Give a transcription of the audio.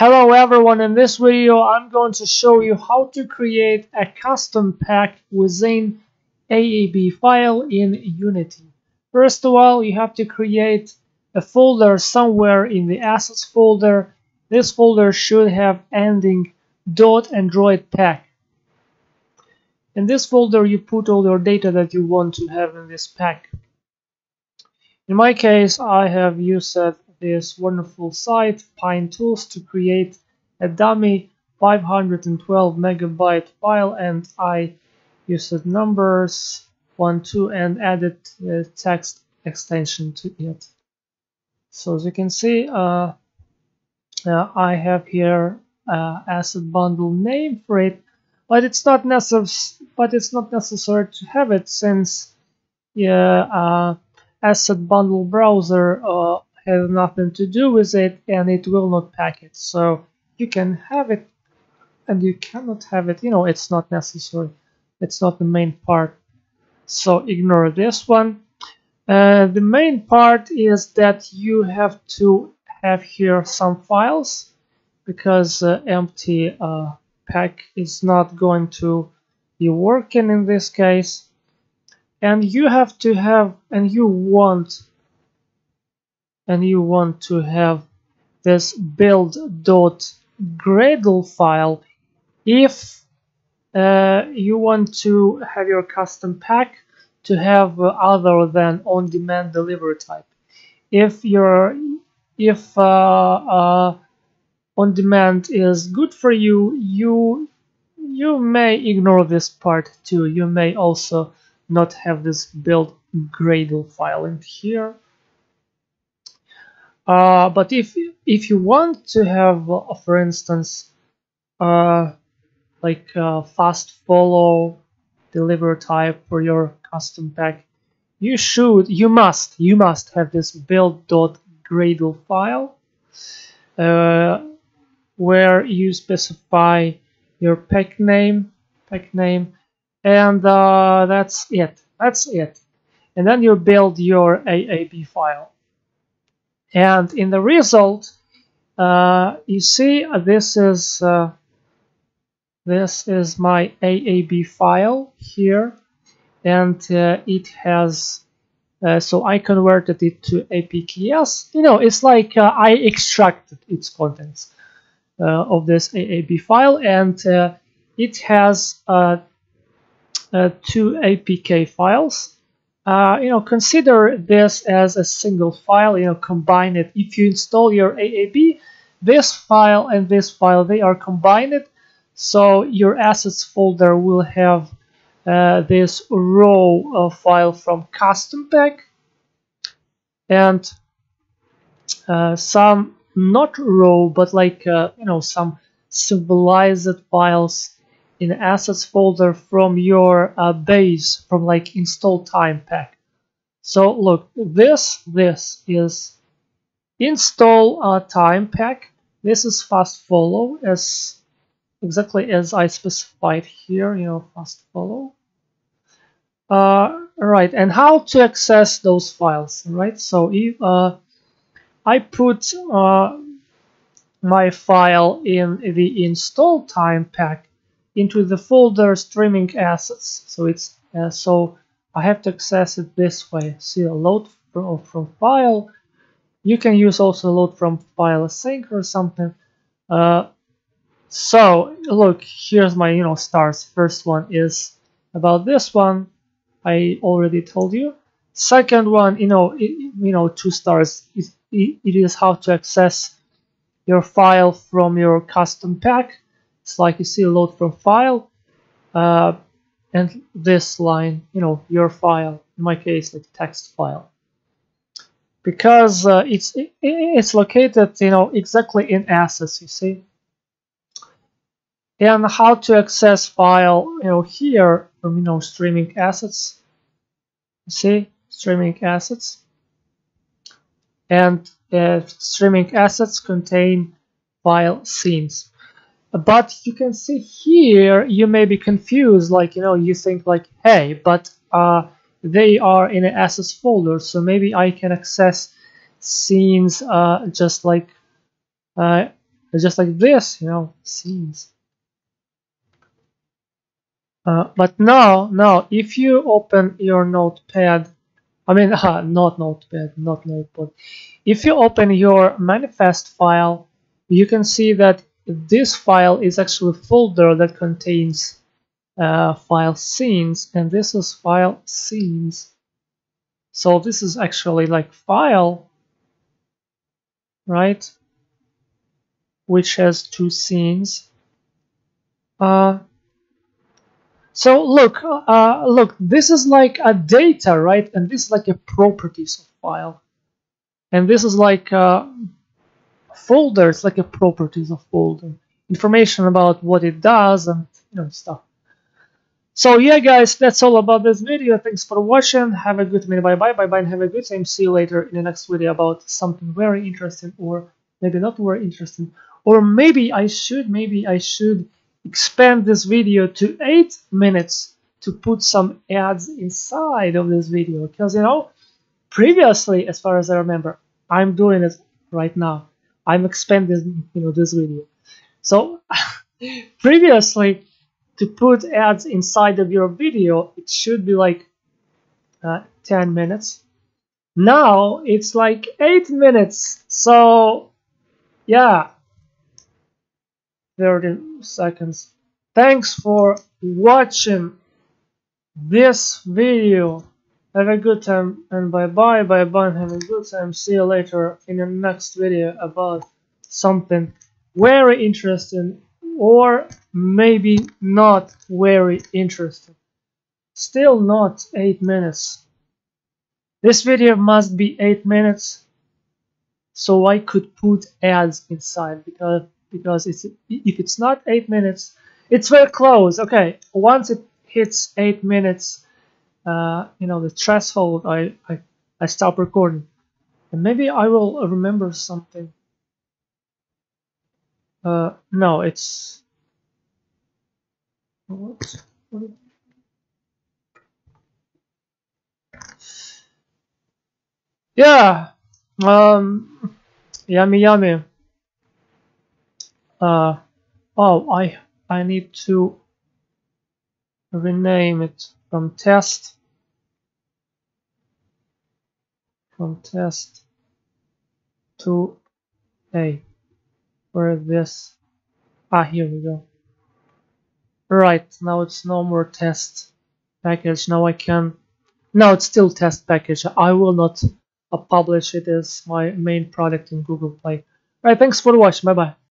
Hello everyone, in this video I'm going to show you how to create a custom pack within AAB file in Unity. First of all, you have to create a folder somewhere in the assets folder. This folder should have ending .android pack. In this folder you put all your data that you want to have in this pack. In my case, I have used this wonderful site, Pine Tools, to create a dummy 512 megabyte file and I used numbers 1, 2 and added a text extension to it. So as you can see, uh, uh, I have here uh, asset bundle name for it, but it's not necessary. But it's not necessary to have it since yeah, uh, asset bundle browser uh, has nothing to do with it and it will not pack it. So you can have it and you cannot have it. You know, it's not necessary. It's not the main part. So ignore this one. Uh, the main part is that you have to have here some files because uh, empty uh, pack is not going to be working in this case and you have to have and you want and you want to have this build.gradle file if uh, you want to have your custom pack to have uh, other than on-demand delivery type. If your if uh, uh on-demand is good for you, you you may ignore this part too. You may also not have this build Gradle file in here. Uh, but if if you want to have, uh, for instance, uh, like uh, fast follow deliver type for your custom pack, you should, you must, you must have this build.gradle file uh, where you specify your pack name, pack name, and uh, that's it. That's it. And then you build your AAB file. And in the result, uh, you see uh, this is uh, this is my AAB file here, and uh, it has uh, so I converted it to APKS. You know, it's like uh, I extracted its contents of this AAB file, and it has two APK files uh, you know, consider this as a single file, you know, combine it. If you install your AAB, this file and this file, they are combined. So your assets folder will have uh, this raw uh, file from custom pack and uh, some not raw, but like, uh, you know, some civilized files in the assets folder from your uh, base from like install time pack. So look, this this is install uh, time pack. This is fast follow as exactly as I specified here. You know, fast follow. Uh, right, and how to access those files? Right, so if uh, I put uh, my file in the install time pack into the folder streaming assets. So it's uh, so I have to access it this way. See a load from, from file. You can use also load from file sync or something. Uh, so look, here's my you know stars. First one is about this one. I already told you. Second one, you know, it, you know, two stars. It, it is how to access your file from your custom pack it's like you see load from file uh, and this line, you know, your file, in my case, like text file. Because uh, it's it's located, you know, exactly in assets, you see. And how to access file, you know, here from, you know, streaming assets. You see, streaming assets. And uh, streaming assets contain file scenes but you can see here you may be confused like you know you think like hey but uh, they are in an assets folder so maybe I can access scenes uh, just like uh, just like this, you know, scenes. Uh, but now, now, if you open your notepad, I mean, uh, not notepad, not notepad. If you open your manifest file, you can see that this file is actually a folder that contains uh, file scenes, and this is file scenes. So this is actually like file, right? Which has two scenes. Uh, so look, uh, look, this is like a data, right? And this is like a properties of file. And this is like a folder, it's like a properties of folder. Information about what it does and you know stuff. So yeah guys, that's all about this video. Thanks for watching. Have a good minute. Bye bye bye bye and have a good time. See you later in the next video about something very interesting or maybe not very interesting. Or maybe I should, maybe I should expand this video to 8 minutes to put some ads inside of this video because you know previously as far as I remember I'm doing it right now I'm expanding you know this video so previously to put ads inside of your video it should be like uh, 10 minutes now it's like 8 minutes so yeah 30 seconds. Thanks for watching this video. Have a good time and bye bye bye bye and have a good time. See you later in the next video about something very interesting or maybe not very interesting. Still not 8 minutes. This video must be 8 minutes so I could put ads inside because because it's if it's not eight minutes, it's very close. Okay, once it hits eight minutes, uh, you know the threshold, I, I I stop recording, and maybe I will remember something. Uh, no, it's what? Yeah. Um. Yummy, yummy uh, oh I I need to rename it from test from test to a where this ah here we go right now it's no more test package now I can now it's still test package I will not uh, publish it as my main product in Google Play. Alright, thanks for watching. Bye bye.